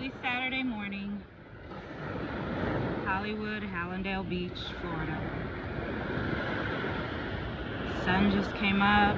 early Saturday morning, Hollywood, Hallandale Beach, Florida. Sun just came up.